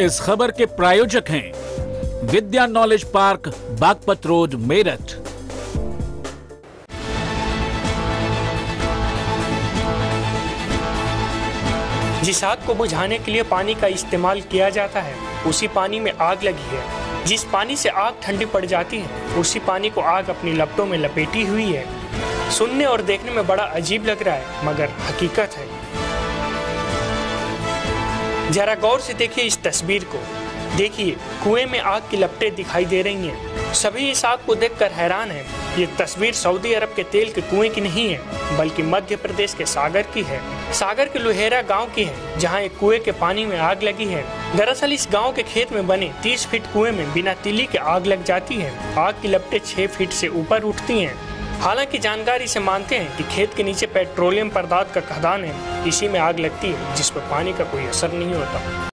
इस खबर के प्रायोजक हैं Vidya knowledge park, Baghpat road, Meerut. जिस आग को बुझाने के लिए पानी का इस्तेमाल किया जाता है, उसी पानी में आग लगी है। जिस पानी से आग ठंडी पड़ जाती है, उसी पानी को आग अपनी लपटों में लपेटी हुई है। सुनने और देखने में बड़ा अजीब लग रहा है, मगर हकीकत है। जरा गौर से देखिए इस तस्वीर को। देखिए, कुएँ में आग की लपटें दिखाई दे रही हैं। सभी इस आग को देखकर हैरान हैं। ये तस्वीर सऊदी अरब के तेल के कुएँ की नहीं है, बल्कि मध्य प्रदेश के सागर की है। सागर के लुहेरा गाँव की है, जहाँ एक कुएँ के पानी में आग लगी है। दरअसल इस गाँव के खेत में बने 30 फीट कुएँ में बिना तिली के आग लग जाती है। आग की लपटें 6 फीट से ऊपर उठती हैं। हालाँकि जानकारी से मानते हैं कि खेत के नीचे पेट्रोलियम पदार्थ का खदान है। इसी में आग लगती है, जिस पर पानी का कोई असर नहीं होता।